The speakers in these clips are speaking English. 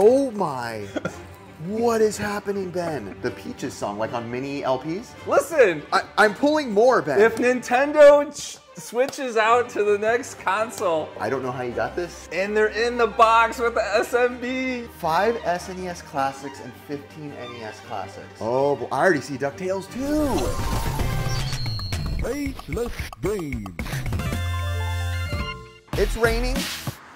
Oh my. What is happening, Ben? The Peaches song, like on mini LPs? Listen, I, I'm pulling more, Ben. if Nintendo ch- switches out to the next console I don't know how you got this. and they're in the box with the SMB, Five SNES classics and 15 NES classics. Oh, boy. I already see DuckTales too. Faithless Games. It's raining.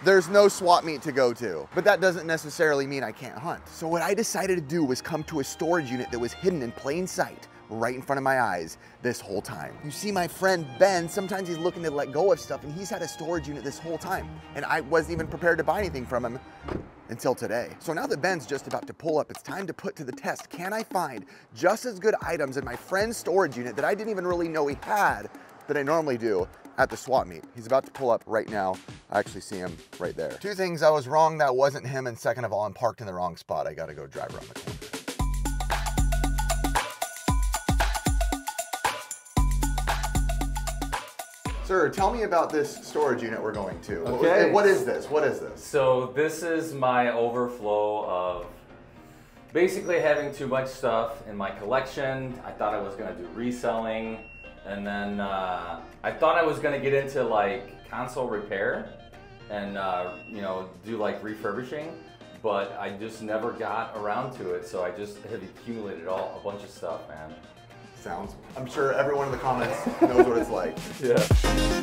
There's no swap meet to go to, but that doesn't necessarily mean I can't hunt. So what I decided to do was come to a storage unit that was hidden in plain sight right in front of my eyes this whole time. You see my friend Ben, sometimes he's looking to let go of stuff and he's had a storage unit this whole time. And I wasn't even prepared to buy anything from him until today. So now that Ben's just about to pull up, it's time to put to the test. Can I find just as good items in my friend's storage unit that I didn't even really know he had that I normally do at the swap meet. He's about to pull up right now. I actually see him right there. Two things I was wrong, that wasn't him, and second of all, I'm parked in the wrong spot. I gotta go drive around the corner. Sir, tell me about this storage unit we're going to. Okay. What is this? What is this? So this is my overflow of basically having too much stuff in my collection. I thought I was gonna do reselling, and then uh, I thought I was gonna get into like console repair and uh, you know do like refurbishing, but I just never got around to it. So I just have accumulated all a bunch of stuff, man. Sounds. I'm sure everyone in the comments knows what it's like. Yeah.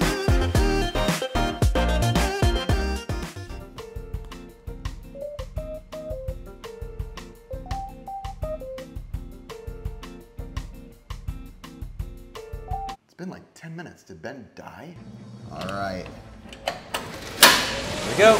Go.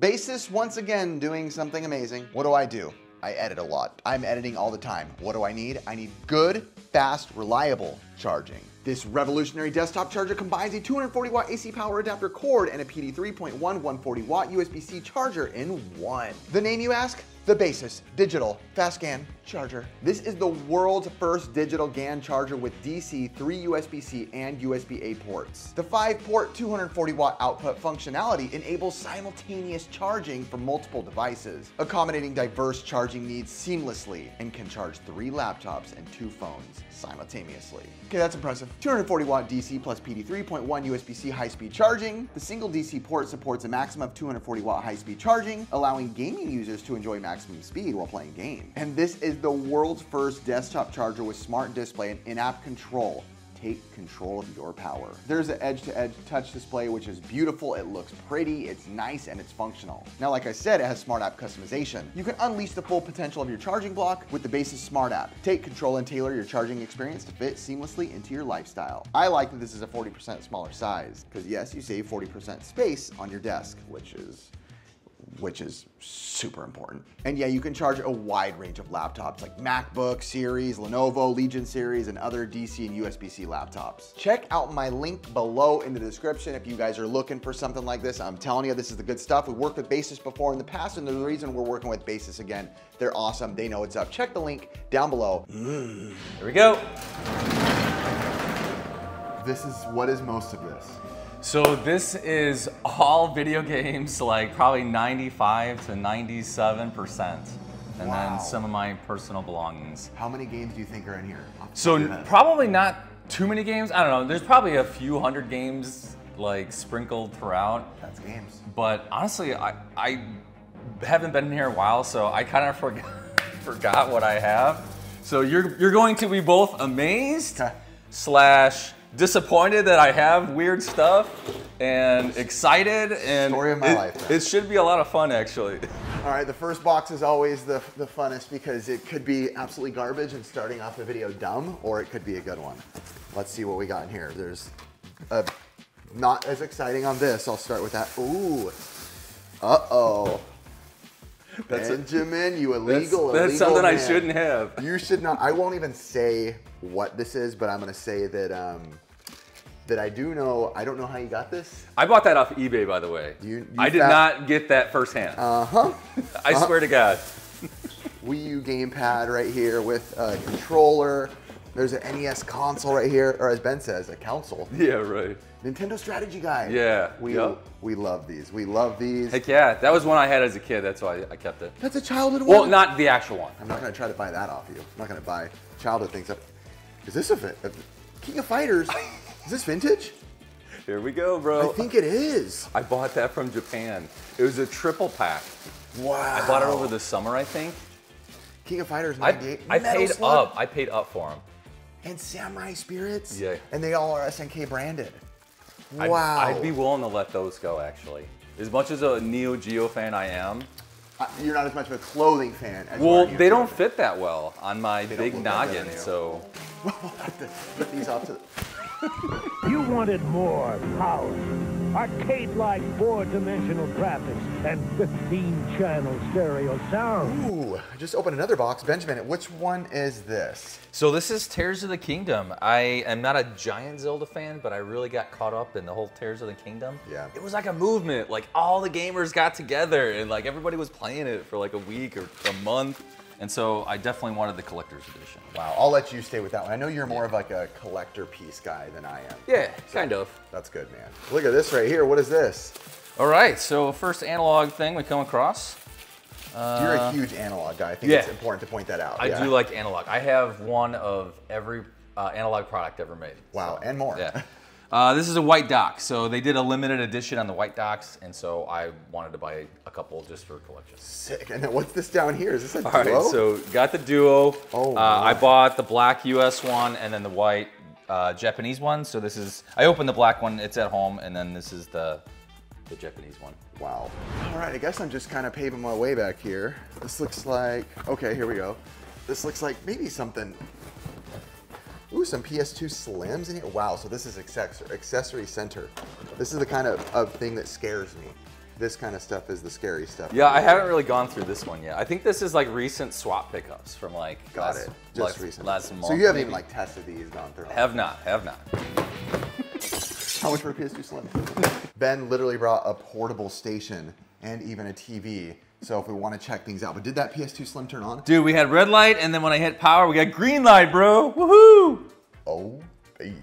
Baseus once again doing something amazing. What do I do? I edit a lot. I'm editing all the time. What do I need? I need good, fast, reliable charging. This revolutionary desktop charger combines a 240 watt AC power adapter cord and a PD 3.1 140 watt USB-C charger in one. The name you ask? The Baseus Digital Fast GAN Charger. This is the world's first digital GAN charger with DC, 3 USB-C, and USB-A ports. The 5-port 240 watt output functionality enables simultaneous charging for multiple devices, accommodating diverse charging needs seamlessly, and can charge three laptops and two phones simultaneously. Okay, that's impressive. 240 watt DC plus PD 3.1 USB-C high-speed charging. The single DC port supports a maximum of 240 watt high-speed charging, allowing gaming users to enjoy maximum speed while playing games. And this is the world's first desktop charger with smart display and in-app control. Take control of your power. There's an edge-to-edge touch display, which is beautiful. It looks pretty, it's nice, and it's functional. Now, like I said, it has smart app customization. You can unleash the full potential of your charging block with the Baseus Smart app. Take control and tailor your charging experience to fit seamlessly into your lifestyle. I like that this is a 40% smaller size, because yes, you save 40% space on your desk, which is which is super important. And yeah, you can charge a wide range of laptops like MacBook series, Lenovo Legion series, and other DC and USB-C laptops. Check out my link below in the description if you guys are looking for something like this. I'm telling you, this is the good stuff. We worked with Baseus before in the past, and the reason we're working with Baseus again, they're awesome. They know it's up. Check the link down below. Mm. Here we go. This is, what is most of this? So this is all video games, like probably 95 to 97 percent, and Wow. then some of my personal belongings. How many games do you think are in here? So top of your head. probably not too many games. I don't know. There's probably a few hundred games like sprinkled throughout. That's games. But honestly, I I haven't been in here a while, so I kind of forgot forgot what I have. So you're you're going to be both amazed slash disappointed that I have weird stuff and excited and Story of my it, life. It should be a lot of fun actually. All right, the first box is always the, the funnest because it could be absolutely garbage and starting off the video dumb, or it could be a good one. Let's see what we got in here. There's a, not as exciting on this. I'll start with that. Ooh, uh-oh. That's a- Benjamin, you That's, illegal, that's illegal something I shouldn't have. You should not. I won't even say what this is, but I'm gonna say that um, that I do know. I don't know how you got this. I bought that off eBay, by the way. You- you I did not get that firsthand. Uh huh. I swear to God. Wii U gamepad right here with a controller, There's an NES console right here, or as Ben says, a console. Yeah, right. Nintendo strategy guide. Yeah, We yep. we love these. We love these. Heck yeah, that was one I had as a kid. That's why I kept it. That's a childhood Well, one. Well, not the actual one. I'm not gonna try to buy that off you. I'm not gonna buy childhood things. Up. Is this a, a King of Fighters? is this vintage? Here we go, bro. I think it is. I bought that from Japan. It was a triple pack. Wow. I bought it over the summer, I think. King of Fighters I, 98. I Metal paid Slug. up. I paid up for them. And Samurai Spirits. Yeah. And they all are SNK branded. I'd, Wow. I'd be willing to let those go, actually. As much as a Neo Geo fan I am, Uh, You're not as much of a clothing fan as well, they don't fit that well on my don't big look like that noggin, so We'll have to put these off to the. You wanted more power, arcade-like four-dimensional graphics, and 15-channel stereo sound. Ooh, I just opened another box. Benjamin, which one is this? So this is Tears of the Kingdom. I am not a giant Zelda fan, but I really got caught up in the whole Tears of the Kingdom. Yeah. It was like a movement. Like all the gamers got together and like everybody was playing it for like a week or a month. And so I definitely wanted the collector's edition. Wow, I'll let you stay with that one. I know you're more of like a collector piece guy than I am. Yeah, kind of. That's good, man. Look at this right here. What is this? All right, so first analog thing we come across. you're a huge analog guy. I think yeah. it's important to point that out. I yeah. do like analog. I have one of every uh, analog product ever made. Wow, So, and more. Yeah. Uh, this is a white dock. So they did a limited edition on the white docks, and so I wanted to buy a couple just for collection. Sick. And then what's this down here? Is this a All duo? right, so got the duo. Oh, uh. I bought the black US one and then the white uh, Japanese one. So this is I opened the black one. It's at home, and then this is the the Japanese one. Wow. All right, I guess I'm just kind of paving my way back here. This looks like, okay, here we go. This looks like maybe something, ooh, some PS2 Slims in here. Wow, so this is accessor- accessory center. This is the kind of, of thing that scares me. This kind of stuff is the scary stuff. Yeah, I haven't really gone through this one yet. I think this is like recent swap pickups from like Got last, it. Just like, recent. last month. So you haven't even like tested these, gone through. them. have not, have not. How much for a PS2 Slim? ben literally brought a portable station and even a TV. So if we want to check things out, but did that PS2 Slim turn on? Dude, we had red light, and then when I hit power, we got green light, bro. Woohoo! Oh, baby.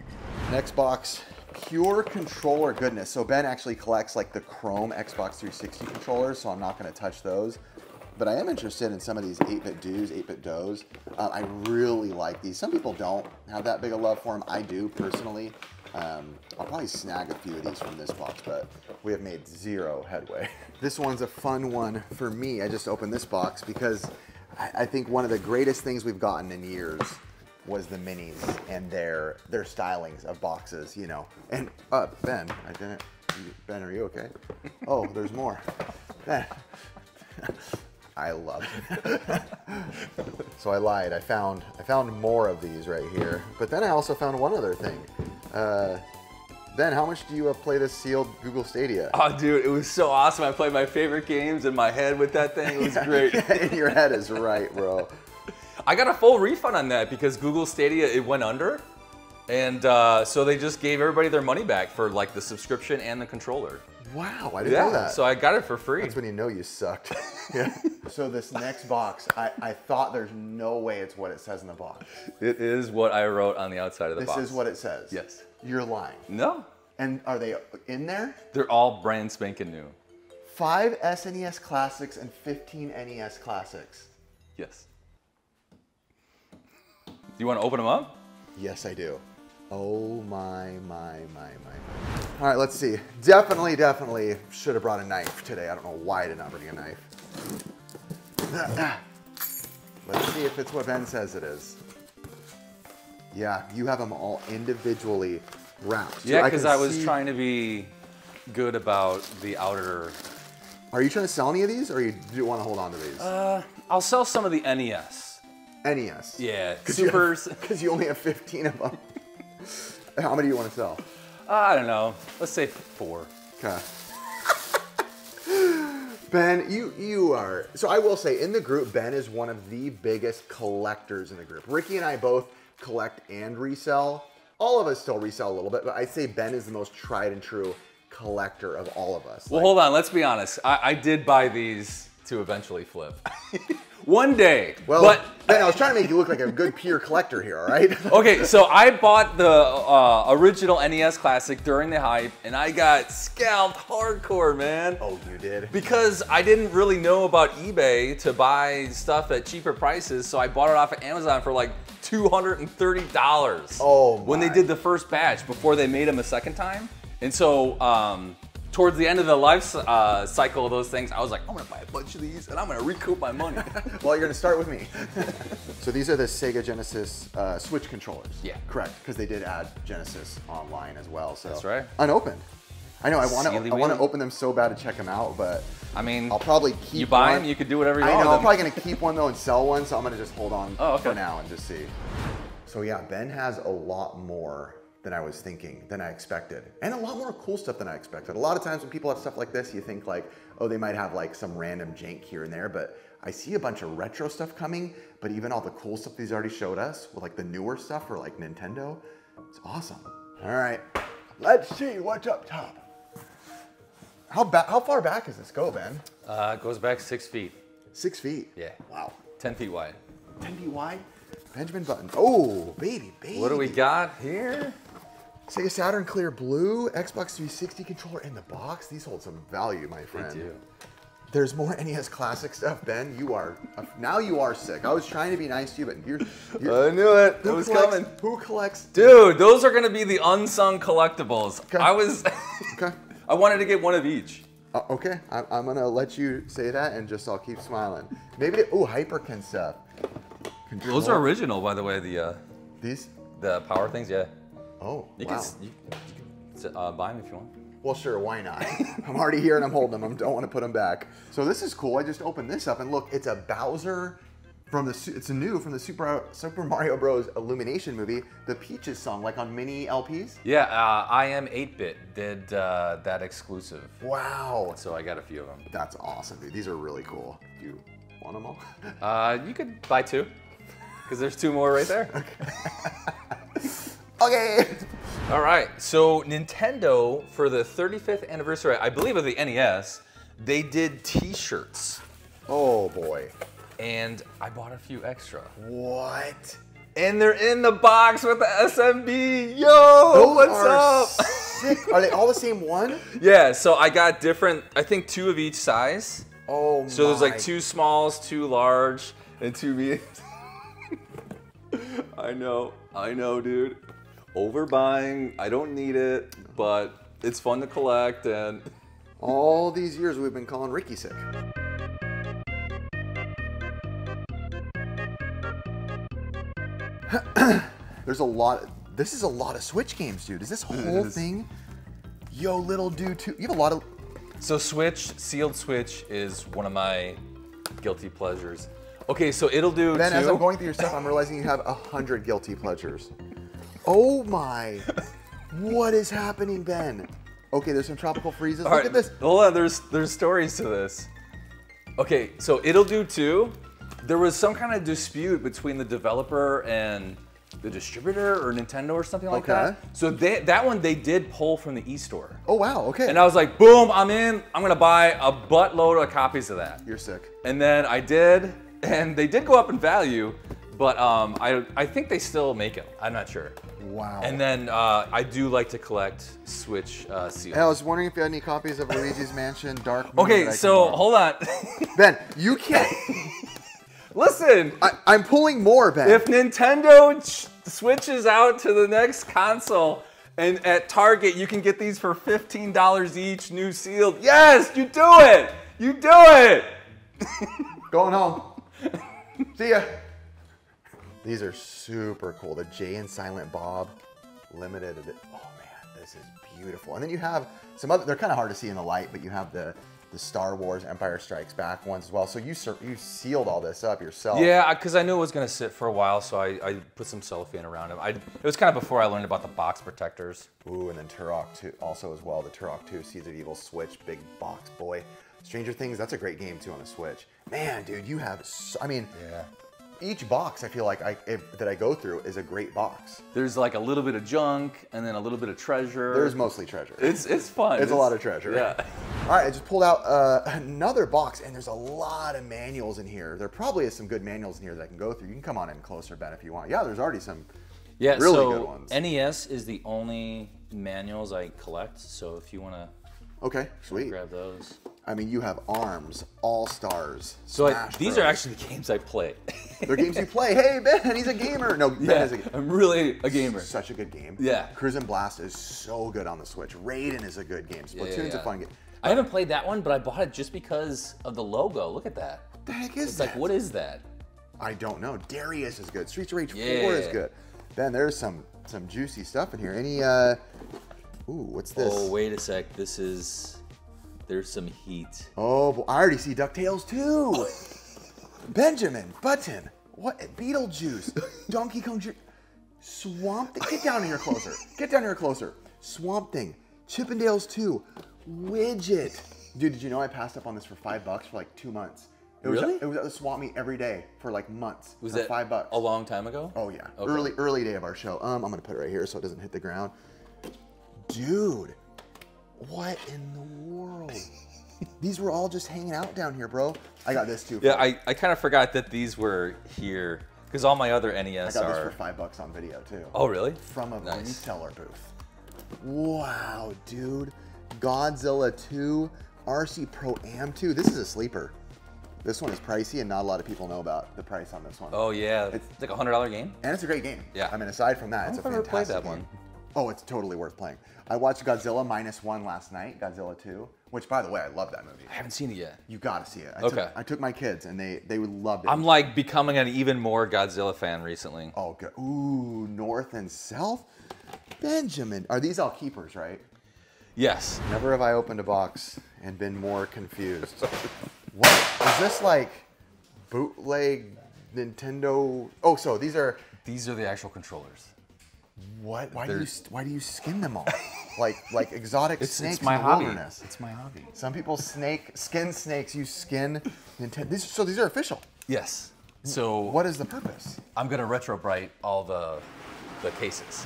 Next box, pure controller goodness. So Ben actually collects like the Chrome Xbox 360 controllers, so I'm not going to touch those. But I am interested in some of these 8BitDo's, 8-bit does. Uh, I really like these. Some people don't have that big a love for them. I do personally. Um, I'll probably snag a few of these from this box, but we have made zero headway. This one's a fun one for me. I just opened this box because I, I think one of the greatest things we've gotten in years was the minis and their their stylings of boxes, you know. And uh, Ben, I didn't. Ben, are you okay? Oh, there's more. Ben, I love it. so I lied. I found I found more of these right here. But then I also found one other thing. Uh, Ben, how much do you uh, play this sealed Google Stadia? Oh, dude, it was so awesome. I played my favorite games in my head with that thing. It was great. In your head is right, bro. I got a full refund on that because Google Stadia it went under, and uh, so they just gave everybody their money back for like the subscription and the controller. Wow, I didn't know that. so I got it for free. That's when you know you sucked. yeah. So this next box, I, I thought there's no way it's what it says in the box. It is what I wrote on the outside of the This box. This is what it says. Yes. You're lying. No, And are they in there? they're all brand spanking new. Five SNES classics and 15 NES classics. Yes. Do you want to open them up? Yes, I do. Oh my, my, my, my. All right, let's see. Definitely, definitely should have brought a knife today. I don't know why I did not bring a knife. Let's see if it's what Ben says it is. Yeah, you have them all individually wrapped. Yeah, because I, was see- trying to be good about the outer. Are you trying to sell any of these, or you do you want to hold on to these? Uh, I'll sell some of the NES. NES. Yeah, you supers. Because you only have 15 of them. How many do you want to sell? I don't know. Let's say four. Okay. Ben, you you are so I will say in the group, Ben is one of the biggest collectors in the group. Ricky and I both collect and resell. All of us still resell a little bit, but I'd say Ben is the most tried and true collector of all of us. Well, hold on. Let's be honest. I, I did buy these to eventually flip. One day. Well, but Ben, I was trying to make you look like a good peer collector here, all right? okay, so I bought the uh, original NES Classic during the hype, and I got scalped hardcore, man. Oh, you did? Because I didn't really know about eBay to buy stuff at cheaper prices, so I bought it off of Amazon for like $230. Oh, When they did the first batch before they made them a second time. And so, um, towards the end of the life uh, cycle of those things, I was like, I'm gonna buy a bunch of these and I'm gonna recoup my money. Well, you're gonna start with me. so these are the Sega Genesis uh, Switch controllers. Yeah. Correct, because they did add Genesis online as well. So That's right. Unopened. I know. I want to. I want to open them so bad to check them out, but I mean, I'll probably keep. you buy one. them, you could do whatever you I want I know. I'm probably gonna keep one though and sell one, so I'm gonna just hold on Oh, okay. for now and just see. So yeah, Ben has a lot more than I was thinking, than I expected, and a lot more cool stuff than I expected. A lot of times when people have stuff like this, you think like, oh, they might have like some random jank here and there, but I see a bunch of retro stuff coming. But even all the cool stuff he's already showed us with like the newer stuff for like Nintendo, it's awesome. All right, let's see what's up top. How How far back does this go, Ben? uh, it goes back six feet, Six feet. Yeah. Wow. 10 feet wide. 10 feet wide. Benjamin Button. Oh, baby, baby. What do we got here? Sega Saturn Clear Blue, Xbox 360 controller in the box. These hold some value, my friend. do. There's more NES classic stuff, Ben. You are now you are sick. I was trying to be nice to you, but you're. you're I knew it. It was collects- coming. Who collects? Dude, those are gonna be the unsung collectibles. Okay. I was, Okay. I wanted to get one of each. Uh, okay. I, I'm gonna let you say that, and just I'll keep smiling. Maybe. They, oh, Hyperkin stuff. Those are original, by the way. The uh, These. the power things, yeah. Oh, You wow. can you, you can uh, buy them if you want. Well, sure, why not? I'm already here and I'm holding them. I don't want to put them back. So this is cool. I just opened this up and look, it's a Bowser from the. It's a new from the Super Super Mario Bros. Illumination movie. The Peaches song, like on mini LPs. Yeah, uh, iam8bit did uh, that exclusive, Wow, so I got a few of them. that's awesome, dude. These are really cool. Do you want them all? Uh, you could buy two, because there's two more right there. okay. All right, so Nintendo for the 35th anniversary, I believe of the NES, they did T-shirts, Oh boy. and I bought a few extra. What? And they're in the box with the SMB. Yo, Those what's are up? Sick. Are they all the same one? yeah, so I got different, I think two of each size. Oh So there's like two smalls, two large, and two mediums. I know, I know, dude. Overbuying, I don't need it, but it's fun to collect and All these years we've been calling Ricky sick. There's a lot. This is a lot of Switch games, dude. Is this whole is. thing? Yo, little dude, too. You have a lot of. So Switch, sealed Switch is one of my guilty pleasures. Okay, so it'll do Ben, two. as I'm going through your stuff, I'm realizing you have a hundred guilty pleasures. Oh my! what is happening, Ben? Okay, there's some tropical freezes. All Look right, at this. Hold on, there's there's stories to this. Okay, so Ittle Dew 2. There was some kind of dispute between the developer and the distributor or Nintendo or something like Okay. that. So they, that one they did pull from the e-store. Oh wow. Okay. And I was like, boom, I'm in. I'm gonna buy a buttload of copies of that. You're sick. And then I did, and they did go up in value, but um, I I think they still make it. I'm not sure. Wow. And then uh, I do like to collect Switch uh, seals. Hey, I was wondering if you had any copies of Luigi's Mansion Dark Moon. Okay, so hold on. Ben, you can't. Listen, I, I'm pulling more, Ben. if Nintendo ch- switches out to the next console, and at Target you can get these for $15 each, new sealed. Yes, you do it. You do it. Going home. See ya. These are super cool. The Jay and Silent Bob limited. Oh man, this is beautiful. And then you have some other. They're kind of hard to see in the light, but you have the the Star Wars Empire Strikes Back ones as well. So you you sealed all this up yourself. Yeah, because I knew it was gonna sit for a while, so I, I put some cellophane around it. I, it was kind of before I learned about the box protectors. Ooh, and then Turok 2 also as well. The Turok 2 Seeds of Evil Switch, big box boy. Stranger Things, that's a great game too on the Switch. Man, dude, you have. So, I mean, Yeah. Each box I feel like I if, that I go through is a great box. There's like a little bit of junk and then a little bit of treasure. There's mostly treasure. it's it's fun. It's a lot of treasure. Yeah. All right, I just pulled out uh, another box, and there's a lot of manuals in here. There probably is some good manuals in here that I can go through. You can come on in closer, Ben, if you want. Yeah, there's already some. Yeah, Really so good ones. NES is the only manuals I collect. So if you want to Okay, sweet. grab those. I mean, you have Arms, All Stars. So I, these are actually the games I play. They're games you play. Hey, Ben, he's a gamer. No, Ben yeah, is a gamer. I'm really a gamer. Such a good game. Yeah. Cruisin' Blast is so good on the Switch. Raiden is a good game. Yeah, Splatoon's yeah, a fun game. I haven't played that one, but I bought it just because of the logo. Look at that. What the heck is It's that? like, what is that? I don't know. Darius is good. Streets of Rage 4 Yeah. is good. Ben, there's some some juicy stuff in here. Any uh Ooh, what's this? Oh, wait a sec. This is. There's some heat. Oh, boy, I already see DuckTales too. Benjamin Button. What? Beetlejuice. Donkey Kong Jr. Swamp Thing. Get down here closer. Get down here closer. Swamp Thing. Chippendales 2. Widget. Dude, did you know I passed up on this for five bucks for like two months? It was, Really? It was at the swamp meet every day for like months. Was for that five bucks? a long time ago? Oh yeah, Okay. early early day of our show. Um, I'm gonna put it right here so it doesn't hit the ground. Dude, what in the world? These were all just hanging out down here, bro. I got this too. Yeah, I, I kind of forgot that these were here because all my other NES I got this for five bucks on video too. Oh, really? From a Nice. reseller booth. Wow, dude. Godzilla 2, RC Pro Am 2. This is a sleeper. This one is pricey and not a lot of people know about the price on this one. Oh yeah, It's- it's like a hundred dollar game. And it's a great game. Yeah. I mean, aside from that, it's a I've never played fantastic that game. one. Oh, it's totally worth playing. I watched Godzilla minus one last night, Godzilla 2, which, by the way, I love that movie. I haven't seen it yet. You gotta see it. I Okay. Took, I took my kids and they they would love it. I'm like becoming an even more Godzilla fan recently. oh, good. Ooh, North and South. Benjamin, are these all keepers, right? Yes. Never have I opened a box and been more confused. what is this like? Bootleg Nintendo? Oh, so these are These are the actual controllers. What? Why do you why do you skin them all? like like exotic It's, snakes it's my in the hobby. wilderness. It's my hobby. Some people snake skin snakes. You skin Nintendo. These, so these are official. Yes. So What is the purpose? I'm gonna retro bright all the the cases.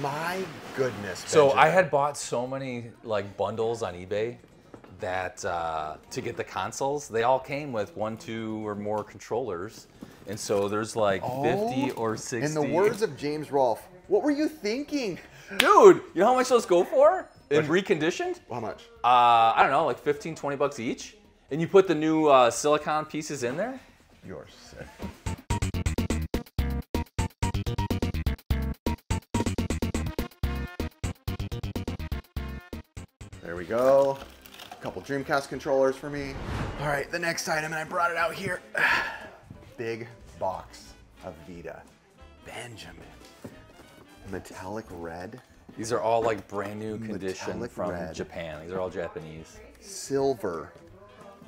My goodness. So I had bought so many like bundles on eBay that uh, to get the consoles, they all came with one, two, or more controllers, and so there's like 50 or 60. In the words of James Rolfe, what were you thinking? dude, you know how much those go for? In reconditioned? How much? Uh, I don't know, like 15, 20 bucks each. And you put the new uh, silicon pieces in there. You're sick. There we go. A couple Dreamcast controllers for me. All right, the next item, and I brought it out here. Big box of Vita. Benjamin. Metallic red, These are all like brand new condition Metallic from red. Japan. These are all Japanese. silver,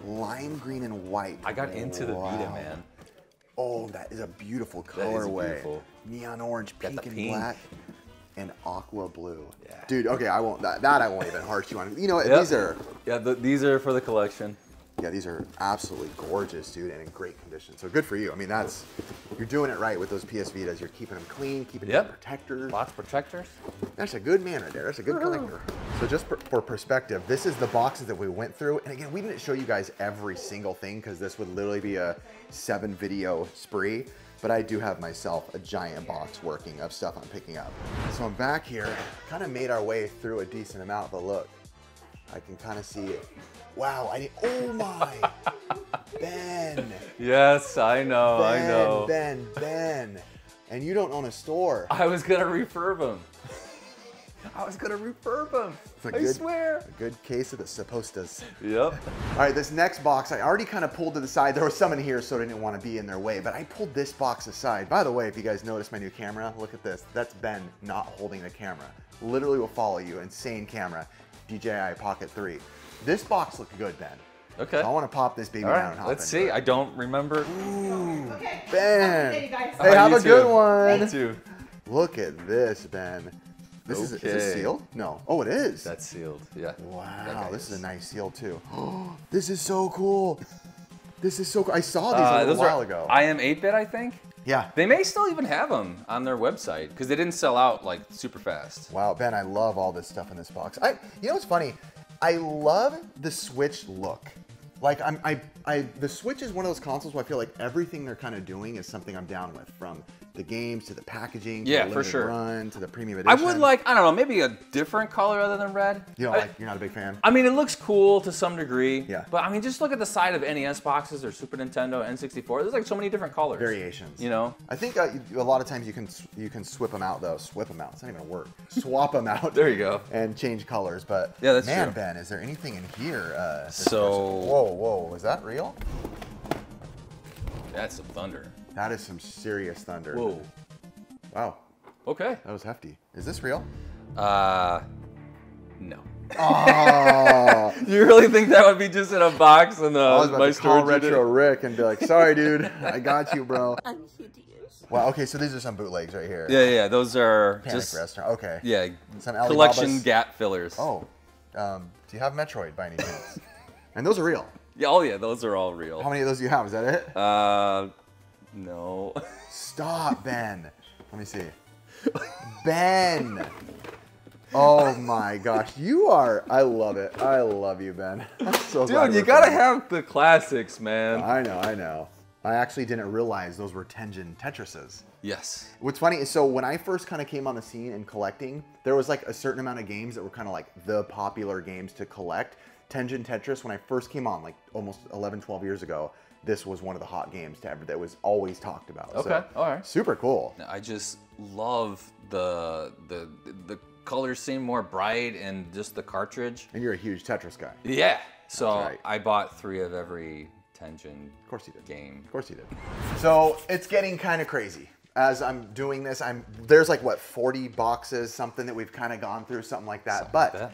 lime green, and white. I got into the Vita, Wow. man. Oh, that is a beautiful colorway. beautiful. Neon orange, pink, and pink. black, and aqua blue. Yeah. Dude, okay, I won't. That, that I won't even harsh you on. You know, Yep. these are, Yeah, the, these are for the collection. Yeah, these are absolutely gorgeous, dude, and in great condition. So good for you. I mean, that's you're doing it right with those PS Vitas. You're keeping them clean, keeping Yep. them protectors. Lots of protectors. That's a good man right there. That's a good collector. So just for, for perspective, this is the boxes that we went through. And again, we didn't show you guys every single thing because this would literally be a seven video spree. But I do have myself a giant box working of stuff I'm picking up. So I'm back here, kind of made our way through a decent amount, but look, I can kind of see it. Wow, I need, oh my, Ben, Yes, I know, I Ben, know. Ben, Ben. And you don't own a store. I was gonna refurb them. I was gonna refurb them. I good- swear. A good case of the suppostas. Yep. All right, this next box I already kind of pulled to the side. There was some in here, so I didn't want to be in their way, but I pulled this box aside. By the way, if you guys notice my new camera, look at this. That's Ben not holding the camera. Literally will follow you. Insane camera. DJI Pocket 3. This box looked good, Ben. Okay. So I want to pop this baby All down right. and hop Let's into see. it. I don't remember. Okay. Ben. Hey, you guys. Hey, Oh, have you a good one. Me too. Look at this, Ben. This is, is this sealed? No. Oh, it is. That's sealed. Yeah. Wow, this is a nice seal too. this is so cool. This is so cool. I saw these a Uh, little while are ago. I am 8-bit, I think. yeah. They may still even have them on their website because they didn't sell out like super fast. Wow, Ben, I love all this stuff in this box. I, you know what's funny? I love the Switch look. Like I'm, I, I, the Switch is one of those consoles where I feel like everything they're kind of doing is something I'm down with, from the games to the packaging, to Yeah, the for limited sure. run to the premium edition. I would like, I don't know, maybe a different color other than red. You know, I, like you're not a big fan. I mean, it looks cool to some degree. Yeah. But I mean, just look at the side of NES boxes or Super Nintendo, N64. There's like so many different colors. Variations. You know? I think uh, a lot of times you can s- you can swip them out though. Swip them out. It's not even a word. Swap them out. There you go. And change colors. But Yeah, that's man, true. Ben, is there anything in here? Uh, So- person- whoa, whoa, is that real? That's some thunder. That is some serious thunder. Whoa. Wow, Okay. that was hefty. Is this real? Uh, no. Oh, You really think that would be just in a box in the I was about my to call storage Retro unit? Rick and be like, "Sorry, dude, I got you, bro." I'm hideous. Wow. Okay, so these are some bootlegs right here. Yeah, yeah, those are Panic just Restaurant. Okay. yeah, Some Alibaba's- collection gap fillers. Oh, um, do you have Metroid by any chance? and those are real. Yeah, oh yeah, those are all real. How many of those do you have? Is that it? Uh, no. Stop, Ben. Let me see. Ben. Oh my gosh, you are. I love it. I love you, Ben. So Dude, you gotta friends. have the classics, man. I know, I know. I actually didn't realize those were Tengen Tetrises. yes. What's funny is so when I first kind of came on the scene and collecting, there was like a certain amount of games that were kind of like the popular games to collect. Tengen Tetris, when I first came on, like almost 11, 12 years ago, this was one of the hot games to ever that was always talked about. So, Okay, all right. Super cool. I just love the the the colors seem more bright and just the cartridge. And you're a huge Tetris guy. Yeah. So right. I bought three of every Tengen Of course you did. game. Of course you did. So it's getting kind of crazy. As I'm doing this, I'm there's like what 40 boxes, something that we've kind of gone through, something like that. but Like that.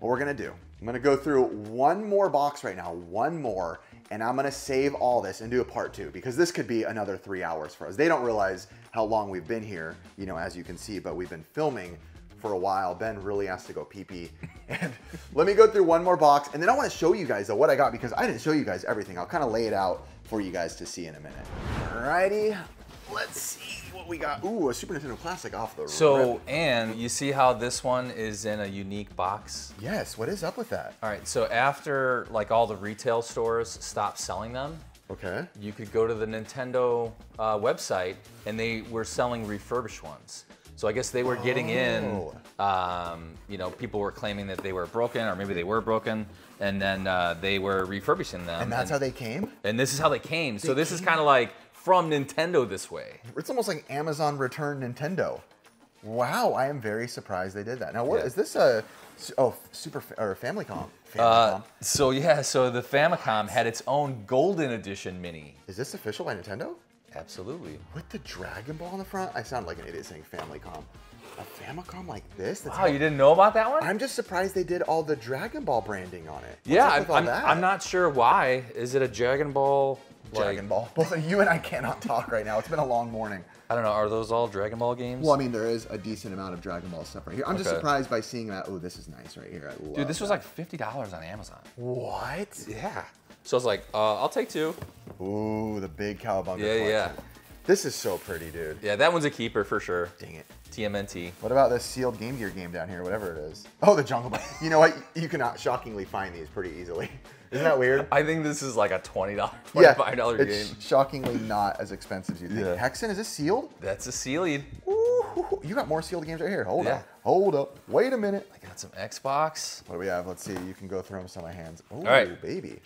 what we're gonna do, I'm gonna go through one more box right now, one more, and I'm gonna save all this and do a part two because this could be another three hours for us. They don't realize how long we've been here, you know, as you can see, but we've been filming for a while. Ben really has to go pee pee. And let me go through one more box, and then I wanna show you guys though what I got because I didn't show you guys everything. I'll kind of lay it out for you guys to see in a minute. Alrighty, let's see we got. Ooh, a Super Nintendo Classic off the road. So rip. and you see how this one is in a unique box. Yes, what is up with that? All right. So after like all the retail stores stopped selling them, Okay. you could go to the Nintendo uh, website and they were selling refurbished ones. So I guess they were getting in, um, you know, people were claiming that they were broken or maybe they were broken, and then uh, they were refurbishing them. And that's how they came? And this is how they came. So this is kind of like from Nintendo this way. It's almost like Amazon returned Nintendo. Wow, I am very surprised they did that. Now, what is Yeah. this? A oh, Super or Famicom? Famicom. Uh, so yeah, so the Famicom had its own Golden Edition mini. is this official by Nintendo? Absolutely. With the Dragon Ball on the front? I sound like an idiot saying Famicom. A Famicom like this? That's Wow, you didn't know about that one? I'm just surprised they did all the Dragon Ball branding on it. What's yeah, I'm, I'm. I'm not sure why. Is it a Dragon Ball? Like- Dragon Ball. Both of you and I cannot talk right now. It's been a long morning. I don't know. Are those all Dragon Ball games? Well, I mean, there is a decent amount of Dragon Ball stuff right here. I'm just surprised by seeing that. Oh, this is nice right here. Dude, this was like fifty dollars on Amazon. what? Yeah. So I was like, uh, I'll take two. Ooh, the big cowabunga Yeah, yeah. This is so pretty, dude. Yeah, that one's a keeper for sure. Dang it. TMNT. What about this sealed Game Gear game down here, whatever it is? Oh, the Jungle Book. You know what? You can shockingly find these pretty easily. Isn't that weird? I think this is like a twenty dollar, yeah, twenty-five dollar it's game. shockingly not as expensive as you think. Yeah. Hexen, is this sealed? That's a sealed. Ooh, you got more sealed games right here. Hold Yeah. up. Hold up. Wait a minute. I got some Xbox. What do we have? Let's see. You can go through them some of my hands. Oh, right. baby.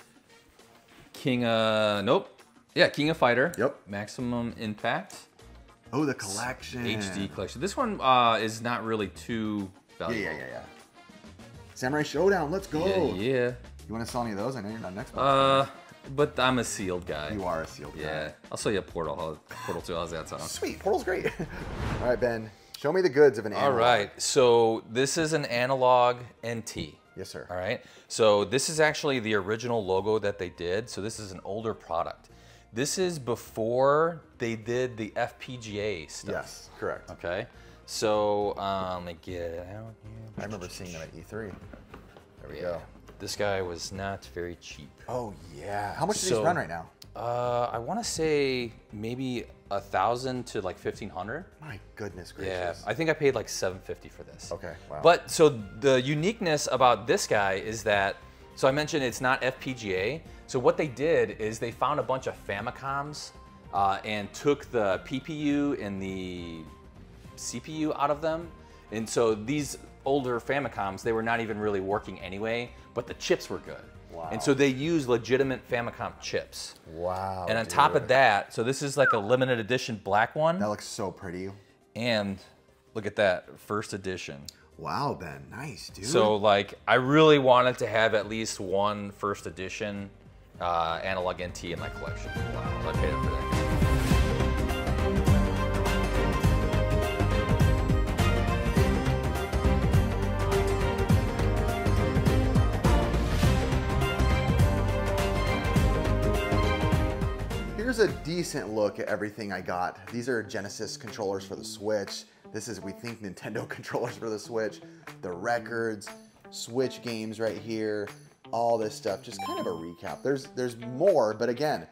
King uh nope. Yeah, King of Fighter. Yep. Maximum Impact. Oh, the collection. HD collection. This one uh, is not really too Yeah, yeah, yeah, yeah. Samurai Shodown. Let's go. Yeah, yeah. You want to sell any of those? I know you're not next. Uh, but I'm a sealed guy. you are a sealed. guy. Yeah, I'll sell you a Portal. Portal 2. How's that sound? Sweet. Portal's great. All right, Ben. Show me the goods of an All analog. right. So this is an Analogue NT. Yes, sir. All right. So this is actually the original logo that they did. So this is an older product. This is before they did the FPGA stuff. Yes, correct. Okay. So um, let me get it out here. I remember seeing that at E3. There we Yeah. go. This guy was not very cheap. Oh yeah. How much do So- these run right now? Uh, I want to say maybe a thousand to like fifteen hundred. My goodness gracious. Yeah. I think I paid like 750 for this. Okay, wow. But so the uniqueness about this guy is that so I mentioned it's not FPGA. So what they did is they found a bunch of Famicoms uh, and took the PPU and the CPU out of them. And so these older Famicoms, they were not even really working anyway, but the chips were good. Wow. And so they use legitimate Famicom chips. wow. And on top of that, so this is like a limited edition black one. that looks so pretty. And look at that, first edition. Wow, Ben, nice, dude. So like, I really wanted to have at least one first edition uh, Analogue NT in my collection. Wow, I paid it for that. Here's a decent look at everything I got. These are Genesis controllers for the Switch. This is, we think, Nintendo controllers for the Switch. The records, Switch games right here, all this stuff. Just kind of a recap. There's there's more, but again,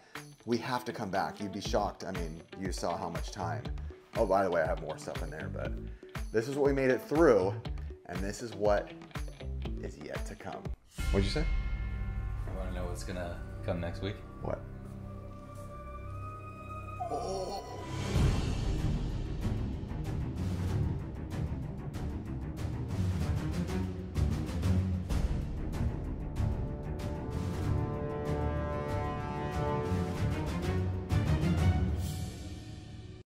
we have to come back. You'd be shocked. I mean, you saw how much time. Oh, by the way, I have more stuff in there, but this is what we made it through, and this is what is yet to come. What'd you say? You want to know what's gonna come next week? What? 어... 어, 어.